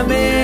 Bernabé.